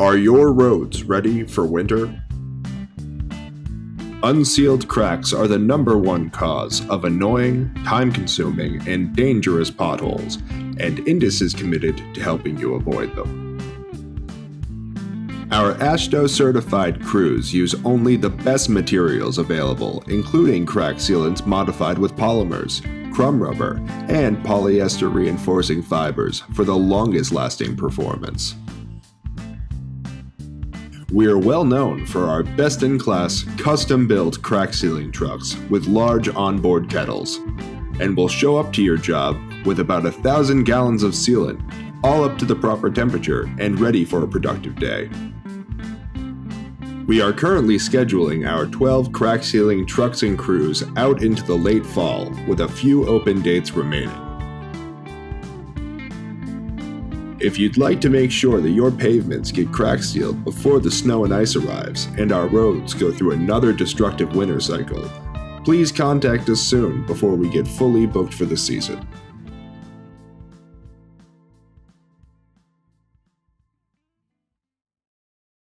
Are your roads ready for winter? Unsealed cracks are the number one cause of annoying, time consuming, and dangerous potholes, and Indus is committed to helping you avoid them. Our AASHTO certified crews use only the best materials available, including crack sealants modified with polymers, crumb rubber, and polyester reinforcing fibers for the longest lasting performance. We are well known for our best in class, custom built crack sealing trucks with large onboard kettles, and will show up to your job with about a thousand gallons of sealant, all up to the proper temperature and ready for a productive day. We are currently scheduling our 12 crack sealing trucks and crews out into the late fall with a few open dates remaining. If you'd like to make sure that your pavements get crack sealed before the snow and ice arrives and our roads go through another destructive winter cycle, please contact us soon before we get fully booked for the season.